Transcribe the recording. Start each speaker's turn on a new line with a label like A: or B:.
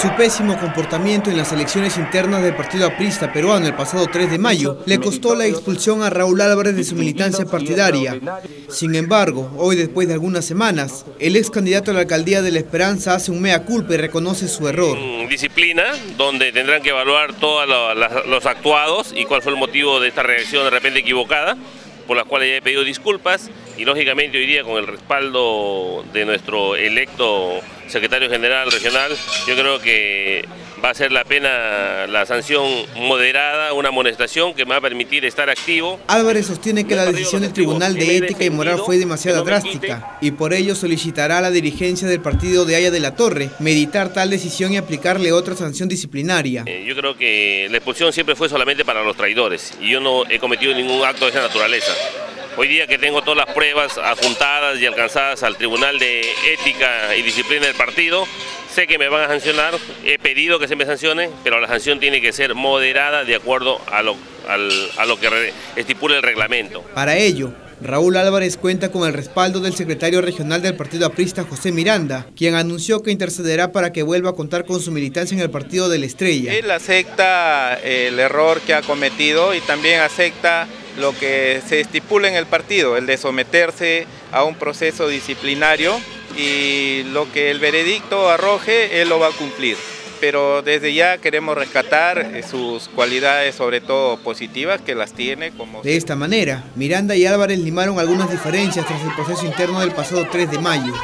A: Su pésimo comportamiento en las elecciones internas del Partido Aprista peruano el pasado 3 de mayo le costó la expulsión a Raúl Álvarez de su militancia partidaria. Sin embargo, hoy después de algunas semanas, el ex candidato a la alcaldía de La Esperanza hace un mea culpa y reconoce su error.
B: Disciplina, donde tendrán que evaluar todos los actuados y cuál fue el motivo de esta reacción de repente equivocada por las cuales ya he pedido disculpas y lógicamente hoy día con el respaldo de nuestro electo secretario general regional, yo creo que va a ser la pena la sanción moderada, una amonestación que me va a permitir estar activo.
A: Álvarez sostiene que la decisión del Tribunal de Ética y Moral fue demasiado drástica y por ello solicitará a la dirigencia del partido de Haya de la Torre meditar tal decisión y aplicarle otra sanción disciplinaria.
B: Eh, yo creo que la expulsión siempre fue solamente para los traidores y yo no he cometido ningún acto de esa naturaleza. Hoy día que tengo todas las pruebas adjuntadas y alcanzadas al Tribunal de Ética y Disciplina del partido, sé que me van a sancionar, he pedido que se me sancione, pero la sanción tiene que ser moderada de acuerdo a lo, a lo que estipula el reglamento.
A: Para ello, Raúl Álvarez cuenta con el respaldo del secretario regional del partido aprista José Miranda, quien anunció que intercederá para que vuelva a contar con su militancia en el partido de la Estrella.
C: Él acepta el error que ha cometido y también acepta lo que se estipula en el partido, el de someterse a un proceso disciplinario y lo que el veredicto arroje, él lo va a cumplir. Pero desde ya queremos rescatar eh, sus cualidades, sobre todo positivas, que las tiene. Como...
A: De esta manera, Miranda y Álvarez limaron algunas diferencias tras el proceso interno del pasado 3 de mayo.